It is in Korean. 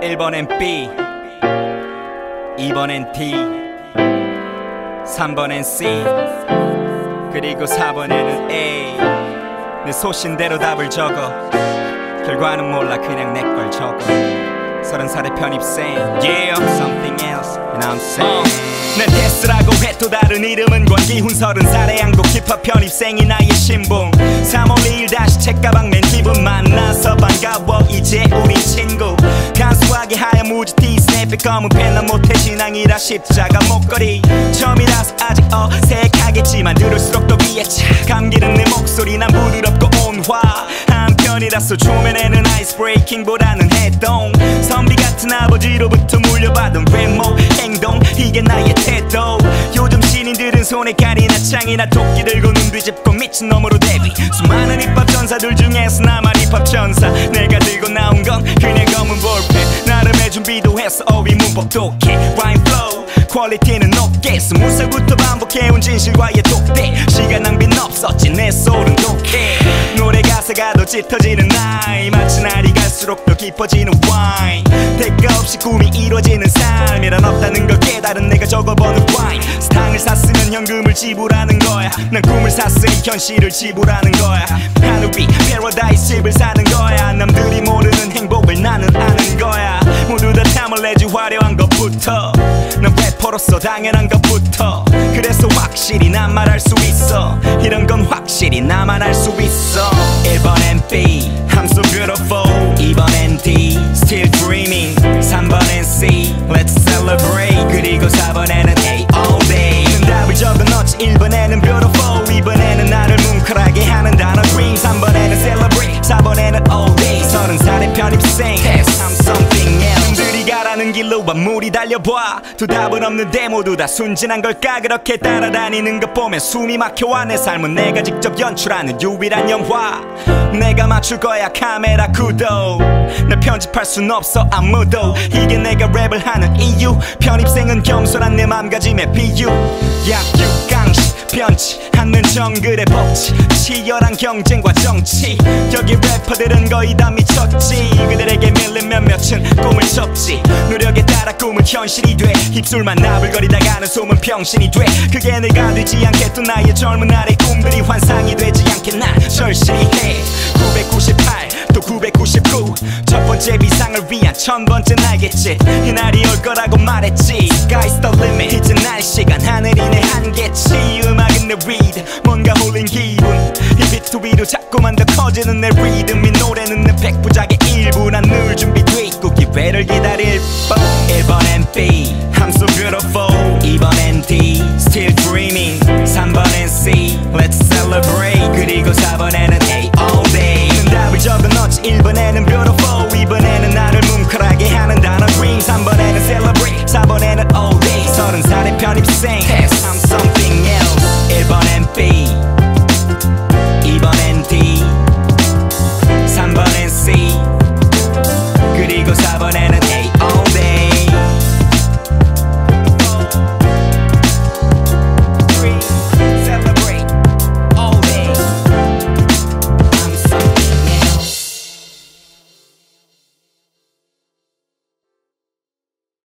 1번엔 B 2번엔 D 3번엔 C 그리고 4번에는 A. 내 소신대로 답을 적어. 결과는 몰라 그냥 내 걸 적어. 서른 살의 편입생. Yeah something else and I'm saying 내 데스라고 해또 다른 이름은 권기훈. 서른 살의 양도 힙합 편입생이 나의 신분 3월 2일 다시 책가방 맨 티 스냅에 검은 펜 나 모태신앙이라 십자가 목걸이. 처음이라서 아직 어색하겠지만 들을수록 더 귀에 착 감기는 내 목소리 난 부드럽고 온화. 한편이라서 초면에는 ice breaking보다는 해동. 선비 같은 아버지로부터 물려 손에 칼이나 창이나 도끼 들고 눈 뒤집고 미친 놈으로 데뷔. 수많은 힙합 전사들 중에서 나만 힙합 천사. 내가 들고 나온 건 그냥 검은 볼펜. 나름의 준비도 했어 어휘 문법 독해 rhyme flow quality는 높게. 스무 살부터 반복해온 진실과의 독대. 시간 낭비는 없었지 내 soul은 독해 노래 가사가 더 짙어지는 나이. 마치 날이 갈수록 더 깊어지는 와인 대가 없이 꿈이 이루어지는 삶이란 없다는 걸 깨달은 내가 적어보는 와인 스탕을 샀으면 현금을 지불하는 거야. 난 꿈을 샀으니 현실을 지불하는 거야. 위 패러다이스 집을 사는 거야. 남들이 모르는 행복을 나는 아는 거야. 모두 다 탐을 내지 화려한 것부터. 난 래퍼로서 당연한 것부터. 그래서 확실히 난 말할 수 있어. 이런 건 확실히 나만 할수 있어. 1번엔 편입생 I'm something else. 놈들이 가라는 길로 완물이 달려봐 두 답은 없는데 모두 다 순진한 걸까? 그렇게 따라다니는 것 보면 숨이 막혀와 내 삶은 내가 직접 연출하는 유일한 영화. 내가 맞출 거야 카메라 구도. 날 편집할 순 없어 아무도. 이게 내가 랩을 하는 이유. 편입생은 겸손한 내 맘가짐의 비유. 강시 변치 않는 정글의 법칙 치열한 경쟁과 정치. 여기 래퍼들은 거의 다 미쳤지. 그들에게 밀린 몇몇은 꿈을 접지. 노력에 따라 꿈은 현실이 돼. 입술만 나불거리다가는 소문 병신이 돼. 그게 내가 되지 않겠던 나의 젊은 날의 꿈들이 환상이 되지 않게 난 절실히 해. 998 또 999 첫 번째 비상을 위한 천 번째 날겠지 이 날이 올 거라고 말했지. Sky's the limit. 이제 날 시간 하늘이 내 한계치. 음악은 내 Reed, 뭔가 홀린 기분 이 비트 위로 자꾸만 더 커지는 내 리듬 이 노래는 내 백부작의 일부 난 늘 준비돼 있고 기회를 기다릴 뿐 1번 MP I'm so beautiful 2번 NT Still dreaming 3번 NC Let's celebrate 그리고 4번에는 A all day 는 답을 적어놓지 1번에는 beautiful 2번에는 나를 뭉클하게 하는 단어 dream 3번에는 celebrate 4번에는 all day 30살의 편입생 Test I'm something on free.